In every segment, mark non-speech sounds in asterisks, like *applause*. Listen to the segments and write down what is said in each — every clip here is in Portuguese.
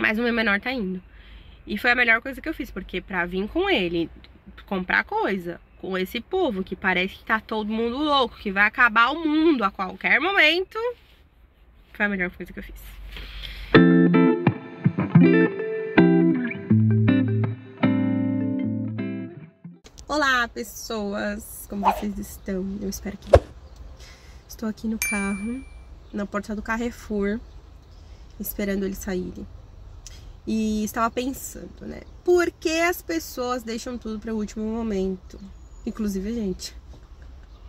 Mas o meu menor tá indo. E foi a melhor coisa que eu fiz, porque pra vir com ele, comprar coisa, com esse povo que parece que tá todo mundo louco, que vai acabar o mundo a qualquer momento, foi a melhor coisa que eu fiz. Olá, pessoas! Como vocês estão? Eu espero que Estou aqui no carro, na porta do Carrefour, esperando eles saírem. E estava pensando, né? Por que as pessoas deixam tudo para o último momento? Inclusive a gente.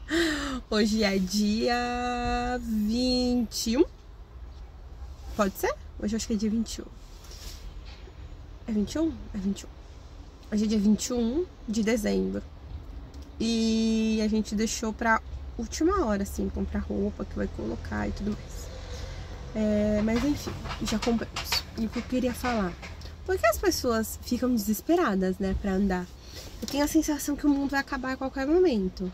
*gasps* Hoje é dia 21. Pode ser? Hoje eu acho que é dia 21. É 21? É 21. Hoje é dia 21 de dezembro. E a gente deixou pra última hora, assim, comprar roupa que vai colocar e tudo mais. É, mas enfim, já compramos. E o que eu queria falar? Por que as pessoas ficam desesperadas, né, pra andar? Eu tenho a sensação que o mundo vai acabar a qualquer momento.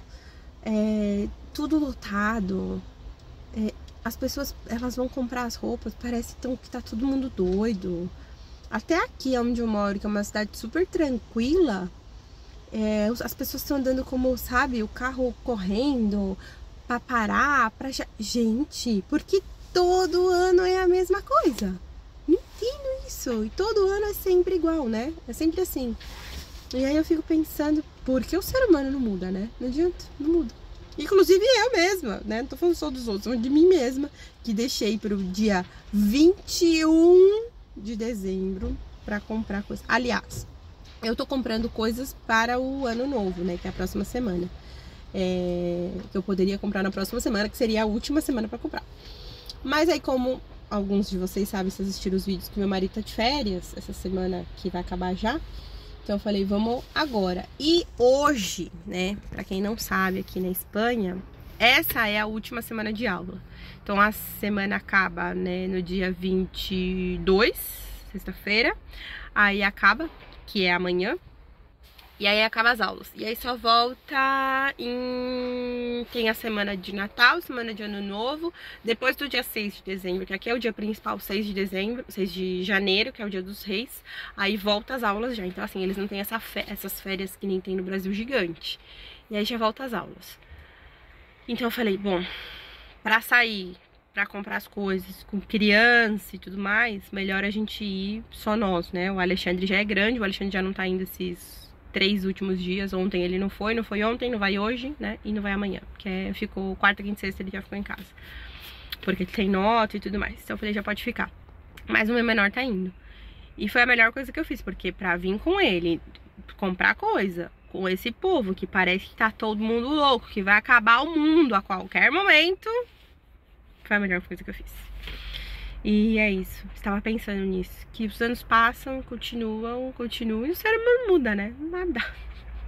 É, tudo lotado. É, as pessoas, elas vão comprar as roupas, parece tão, que tá todo mundo doido. Até aqui onde eu moro, que é uma cidade super tranquila, é, as pessoas estão andando como, sabe, o carro correndo para parar, para gente, porque todo ano é a mesma coisa. Entendo isso. E todo ano é sempre igual, né? É sempre assim. E aí eu fico pensando, por que o ser humano não muda, né? Não adianta, não muda. Inclusive eu mesma, né? Não tô falando só dos outros, mas de mim mesma, que deixei para o dia 21 de dezembro para comprar coisas. Aliás, eu tô comprando coisas para o ano novo, né? Que é a próxima semana. É, que eu poderia comprar na próxima semana, que seria a última semana para comprar. Mas aí, como alguns de vocês sabem, se assistiram os vídeos, que meu marido tá de férias, essa semana que vai acabar já. Então eu falei, vamos agora. E hoje, né, para quem não sabe, aqui na Espanha, essa é a última semana de aula. Então a semana acaba, né, no dia 22, sexta-feira. Aí acaba, que é amanhã. E aí acaba as aulas. E aí só volta em. Tem a semana de Natal, semana de Ano Novo. Depois do dia 6 de dezembro, que aqui é o dia principal, 6 de dezembro, 6 de janeiro, que é o dia dos reis. Aí volta as aulas já. Então, assim, eles não têm essa essas férias que nem tem no Brasil gigante. E aí já volta as aulas. Então eu falei, bom, pra sair, pra comprar as coisas com criança e tudo mais, melhor a gente ir só nós, né? O Alexandre já é grande, o Alexandre já não tá indo esses três últimos dias. Ontem ele não foi, não foi ontem, não vai hoje, né? E não vai amanhã. Que é, ficou quarta, quinta e sexta ele já ficou em casa. Porque ele tem nota e tudo mais. Então eu falei, já pode ficar. Mas o meu menor tá indo. E foi a melhor coisa que eu fiz, porque pra vir com ele, comprar coisa, com esse povo que parece que tá todo mundo louco, que vai acabar o mundo a qualquer momento, foi a melhor coisa que eu fiz. E é isso, estava pensando nisso. Que os anos passam, continuam, continuam e o ser humano muda, né? Nada.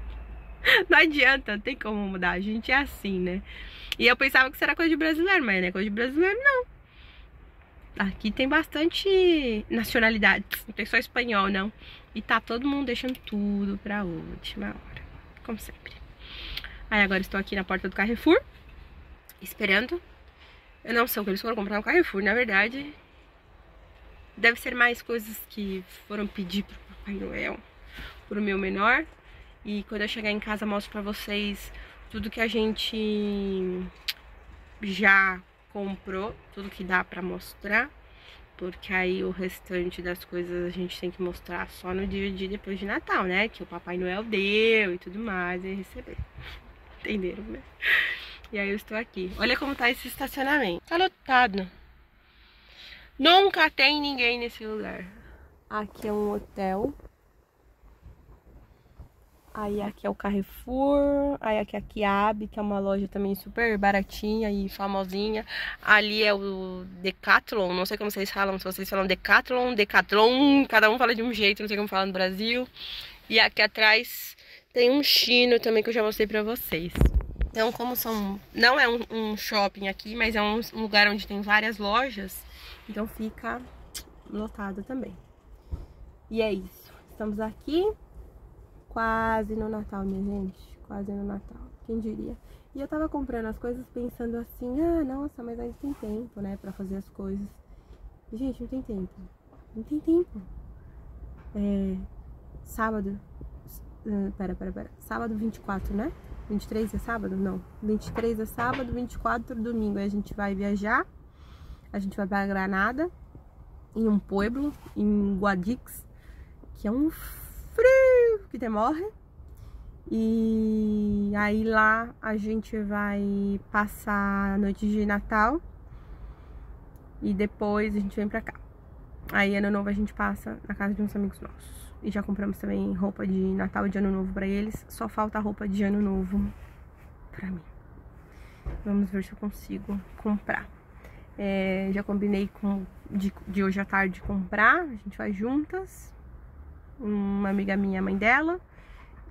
*laughs* Não adianta, não tem como mudar. A gente é assim, né? E eu pensava que isso era coisa de brasileiro, mas não é coisa de brasileiro, não. Aqui tem bastante nacionalidade, não tem só espanhol, não. E tá todo mundo deixando tudo pra última hora, como sempre. Aí agora estou aqui na porta do Carrefour, esperando. Eu não sei o que eles foram comprar no Carrefour, na verdade. Deve ser mais coisas que foram pedir pro Papai Noel, pro meu menor. E quando eu chegar em casa mostro pra vocês tudo que a gente já comprou, tudo que dá pra mostrar. Porque aí o restante das coisas a gente tem que mostrar só no dia de depois de Natal, né? Que o Papai Noel deu e tudo mais e receber. Entenderam, né? E aí eu estou aqui. Olha como tá esse estacionamento. Tá lotado. Nunca tem ninguém nesse lugar. Aqui é um hotel. Aí aqui é o Carrefour, aí aqui é a Kiab, que é uma loja também super baratinha e famosinha. Ali é o Decathlon, não sei como vocês falam, se vocês falam Decathlon, Decathlon, cada um fala de um jeito, não sei como falar no Brasil. E aqui atrás tem um chino também que eu já mostrei pra vocês. Então, como são, não é um, um shopping aqui, mas é um, um lugar onde tem várias lojas, então fica lotado também. E é isso. Estamos aqui quase no Natal, minha gente. Quase no Natal. Quem diria? E eu tava comprando as coisas pensando assim, ah, nossa, mas ainda tem tempo, né, pra fazer as coisas. Gente, não tem tempo. Não tem tempo. É. Sábado. Uh, pera, pera, pera. Sábado 24, né? 23 é sábado? Não. 23 é sábado, 24 é domingo. Aí a gente vai viajar. A gente vai pra Granada, em um pueblo, em Guadix, que é um frio que te morre. E aí lá a gente vai passar a noite de Natal e depois a gente vem pra cá. Aí ano novo a gente passa na casa de uns amigos nossos. E já compramos também roupa de Natal e de Ano Novo pra eles. Só falta roupa de Ano Novo pra mim. Vamos ver se eu consigo comprar. É, já combinei com de, de hoje à tarde comprar. A gente vai juntas. Uma amiga minha, a mãe dela.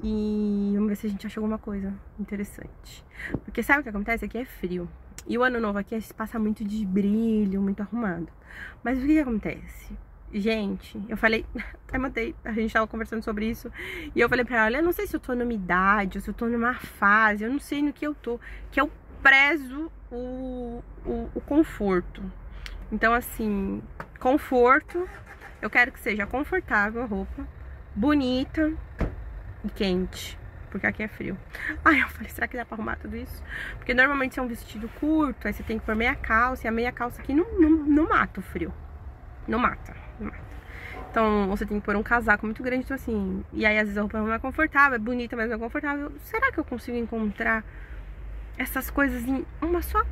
E vamos ver se a gente acha alguma coisa interessante. Porque sabe o que acontece? Aqui é frio. E o ano novo aqui gente passa muito de brilho, muito arrumado. Mas o que, que acontece? Gente, eu falei, *laughs* até mandei, a gente tava conversando sobre isso, e eu falei pra ela, eu não sei se eu tô numa idade, ou se eu tô numa fase, eu não sei no que eu tô, que eu prezo o, o, o conforto. Então, assim, conforto, eu quero que seja confortável a roupa, bonita, e quente. Porque aqui é frio. *laughs* Ai, eu falei, será que dá pra arrumar tudo isso? Porque normalmente é um vestido curto, aí você tem que pôr meia calça, e a meia calça aqui não, não, não mata o frio. Não mata, não mata. Então você tem que pôr um casaco muito grande, então assim. E aí às vezes a roupa não é confortável, é bonita, mas não é confortável. Será que eu consigo encontrar essas coisas em uma só?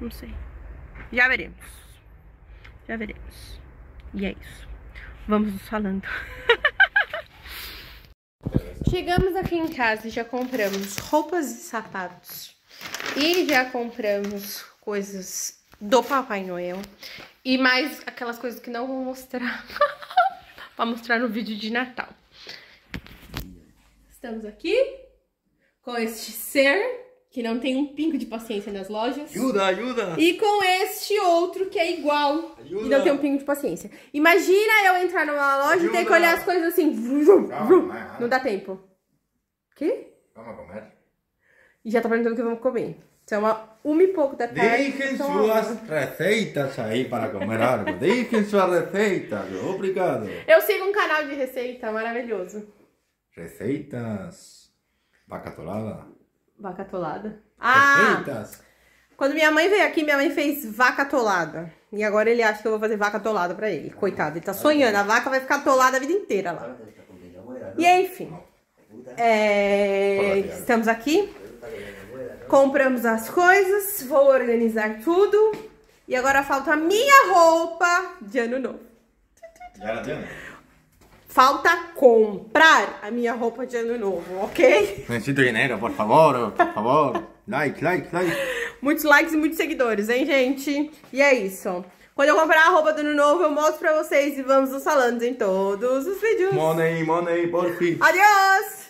Não sei. Já veremos. Já veremos. E é isso. Vamos nos falando. *laughs* Chegamos aqui em casa e já compramos roupas e sapatos. E já compramos coisas do Papai Noel. E mais aquelas coisas que não vou mostrar. *laughs* para mostrar no vídeo de Natal. Estamos aqui com este ser que não tem um pingo de paciência nas lojas. Ajuda, ajuda! E com este outro que é igual Ajuda. e não tem um pingo de paciência. Imagina eu entrar numa loja e ter que Ajuda. olhar as coisas assim. vrum, vrum. Calma, Não dá tempo. Quê? Vamos comer. E já tá perguntando o que vamos comer. São uma, uma e pouco da tarde. Deixem Então, suas receitas aí para comer algo. Deixem suas receitas. Obrigado. Eu sigo um canal de receita maravilhoso. Receitas. Vaca atolada. Vaca atolada. Ah! Receitas. Quando minha mãe veio aqui, minha mãe fez vaca atolada. E agora ele acha que eu vou fazer vaca atolada pra ele. Coitado, ele tá sonhando. A vaca vai ficar atolada a vida inteira lá. E enfim. É, estamos aqui. Compramos as coisas. Vou organizar tudo. E agora falta a minha roupa de ano novo. Já la tengo. Falta comprar a minha roupa de ano novo, ok? Necesito dinero, por favor, por favor. Like, like, like. Muitos likes e muitos seguidores, hein, gente? E é isso. Quando eu comprar a roupa do ano novo, eu mostro pra vocês e vamos nos falando em todos os vídeos. Money, money, por fin. Adiós!